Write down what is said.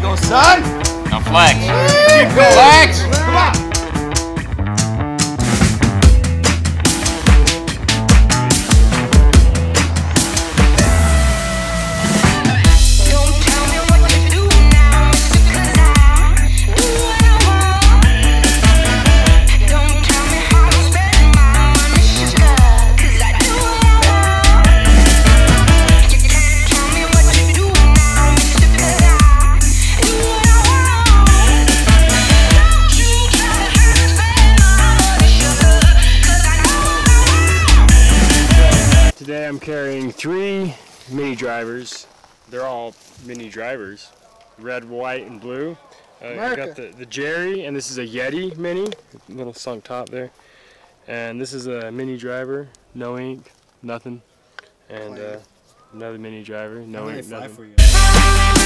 go, son. Now flex. Keep going. Flex. Come on. I'm carrying three mini drivers. They're all mini drivers. Red, white, and blue. Uh, I got the, the Jerry, and this is a Yeti mini. Little sunk top there. And this is a mini driver. No ink, nothing. And uh, another mini driver. No ink, nothing. for you.